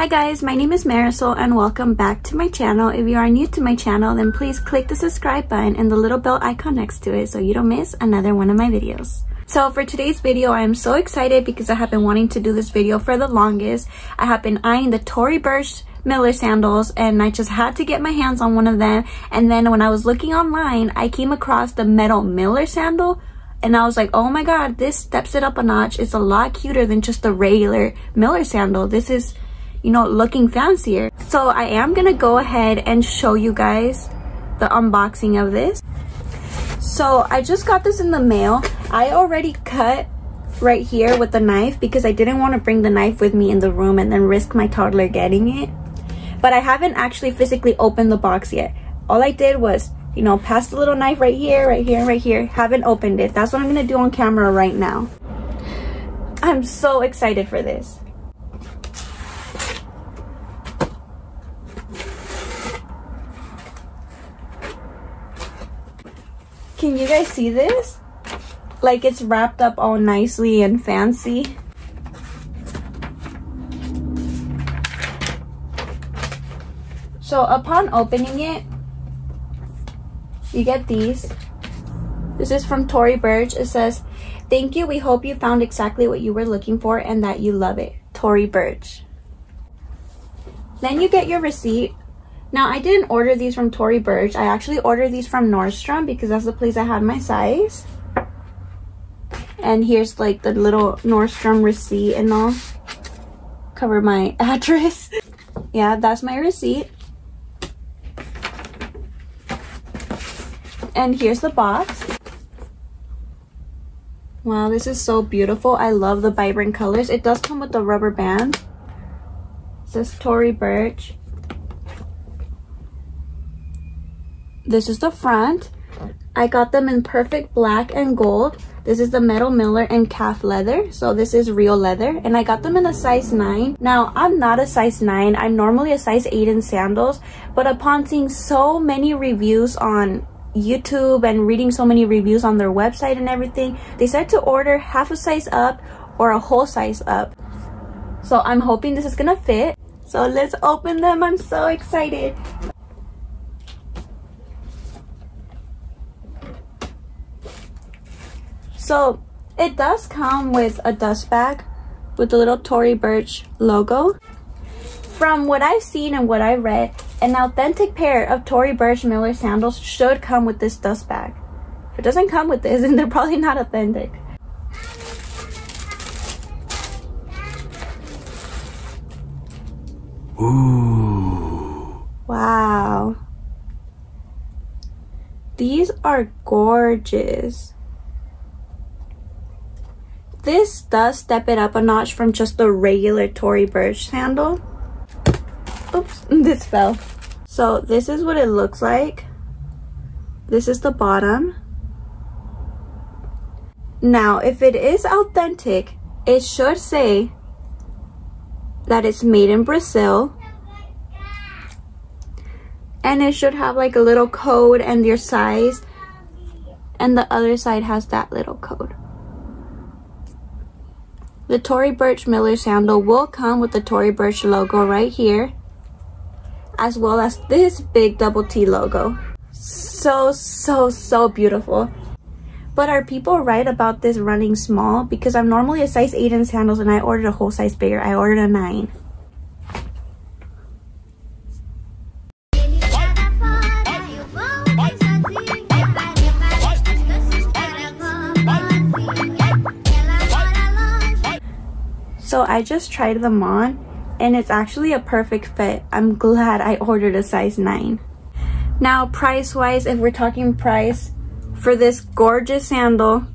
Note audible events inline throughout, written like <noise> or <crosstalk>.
Hi guys, my name is Marisol and welcome back to my channel. If you are new to my channel, then please click the subscribe button and the little bell icon next to it so you don't miss another one of my videos. So for today's video, I am so excited because I have been wanting to do this video for the longest. I have been eyeing the Tory Burch Miller sandals and I just had to get my hands on one of them. And then when I was looking online, I came across the metal Miller sandal and I was like, oh my god, this steps it up a notch. It's a lot cuter than just the regular Miller sandal. This is you know, looking fancier. So I am gonna go ahead and show you guys the unboxing of this. So I just got this in the mail. I already cut right here with the knife because I didn't want to bring the knife with me in the room and then risk my toddler getting it. But I haven't actually physically opened the box yet. All I did was, you know, pass the little knife right here, right here, right here. Haven't opened it. That's what I'm going to do on camera right now. I'm so excited for this. Can you guys see this? Like it's wrapped up all nicely and fancy. So upon opening it, you get these. This is from Tory Burch. It says, thank you. We hope you found exactly what you were looking for and that you love it. Tory Burch. Then you get your receipt now, I didn't order these from Tory Burch. I actually ordered these from Nordstrom because that's the place I had my size. And here's like the little Nordstrom receipt and all. Cover my <laughs> address. yeah, that's my receipt. And here's the box. Wow, this is so beautiful. I love the vibrant colors. It does come with the rubber band. It says Tory Burch. This is the front. I got them in perfect black and gold. This is the Metal Miller and calf leather. So this is real leather. And I got them in a size 9. Now, I'm not a size 9. I'm normally a size 8 in sandals. But upon seeing so many reviews on YouTube and reading so many reviews on their website and everything, they said to order half a size up or a whole size up. So I'm hoping this is gonna fit. So let's open them. I'm so excited. So it does come with a dust bag with the little Tory Burch logo. From what I've seen and what I read, an authentic pair of Tory Burch Miller sandals should come with this dust bag. If it doesn't come with this, <laughs> then they're probably not authentic. Ooh. Wow. These are gorgeous. This does step it up a notch from just the regular Tory Burch sandal. Oops, <laughs> this fell. So this is what it looks like. This is the bottom. Now, if it is authentic, it should say that it's made in Brazil. And it should have like a little code and your size. And the other side has that little code. The Tory Burch Miller sandal will come with the Tory Burch logo right here, as well as this big double T logo. So, so, so beautiful. But are people right about this running small? Because I'm normally a size 8 in sandals and I ordered a whole size bigger. I ordered a 9. So I just tried them on and it's actually a perfect fit. I'm glad I ordered a size 9. Now price wise, if we're talking price for this gorgeous sandal,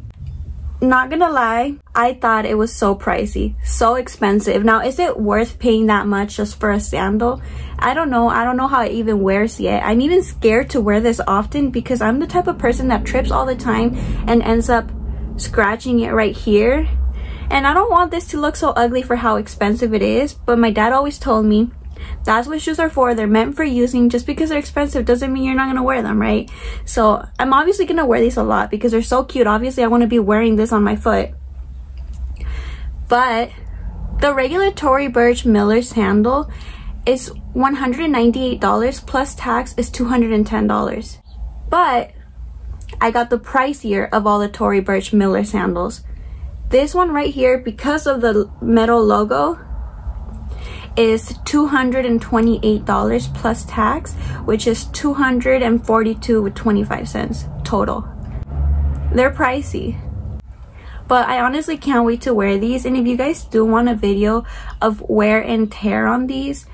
not gonna lie, I thought it was so pricey, so expensive. Now, is it worth paying that much just for a sandal? I don't know. I don't know how it even wears yet. I'm even scared to wear this often because I'm the type of person that trips all the time and ends up scratching it right here and I don't want this to look so ugly for how expensive it is, but my dad always told me that's what shoes are for. They're meant for using. Just because they're expensive doesn't mean you're not going to wear them, right? So I'm obviously going to wear these a lot because they're so cute. Obviously, I want to be wearing this on my foot. But The regular Tory Burch Miller sandal is $198 plus tax is $210. But I got the pricier of all the Tory Burch Miller sandals. This one right here, because of the metal logo, is $228 plus tax, which is 242 with 25 cents total. They're pricey. But I honestly can't wait to wear these. And if you guys do want a video of wear and tear on these,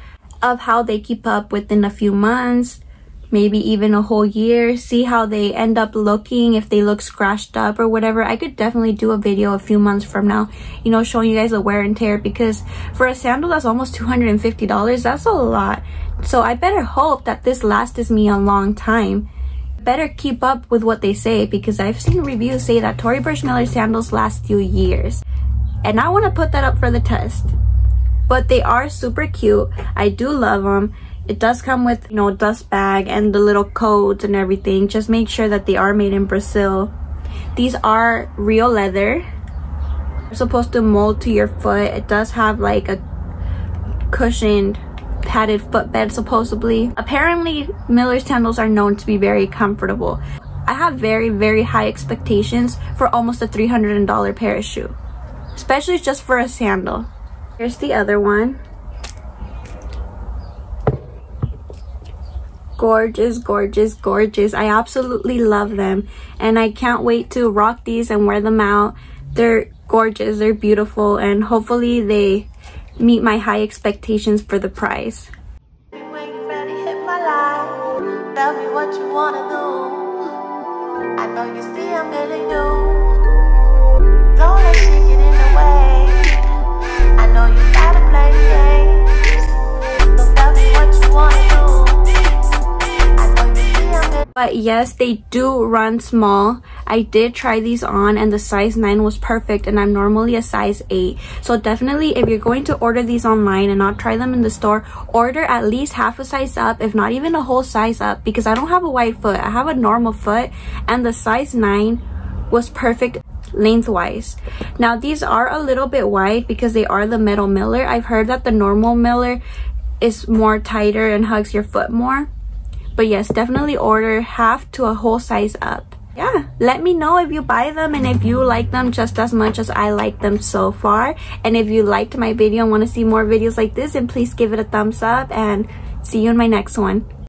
of how they keep up within a few months, maybe even a whole year, see how they end up looking, if they look scratched up or whatever. I could definitely do a video a few months from now, you know, showing you guys the wear and tear because for a sandal that's almost $250, that's a lot. So I better hope that this lasts me a long time. Better keep up with what they say because I've seen reviews say that Tory Burch Miller sandals last you years. And I want to put that up for the test. But they are super cute. I do love them it does come with, you know, dust bag and the little codes and everything. Just make sure that they are made in Brazil. These are real leather. They're supposed to mold to your foot. It does have like a cushioned padded footbed supposedly. Apparently, Miller sandals are known to be very comfortable. I have very, very high expectations for almost a $300 pair of shoe. Especially just for a sandal. Here's the other one. Gorgeous gorgeous gorgeous i absolutely love them and i can't wait to rock these and wear them out they're gorgeous they're beautiful and hopefully they meet my high expectations for the price Tell me what you wanna do. I know you see I'm feeling you. But yes, they do run small. I did try these on and the size 9 was perfect and I'm normally a size 8. So definitely if you're going to order these online and not try them in the store, order at least half a size up, if not even a whole size up because I don't have a wide foot. I have a normal foot and the size 9 was perfect lengthwise. Now these are a little bit wide because they are the metal miller. I've heard that the normal miller is more tighter and hugs your foot more but yes definitely order half to a whole size up. Yeah let me know if you buy them and if you like them just as much as i like them so far. And if you liked my video and want to see more videos like this then please give it a thumbs up and see you in my next one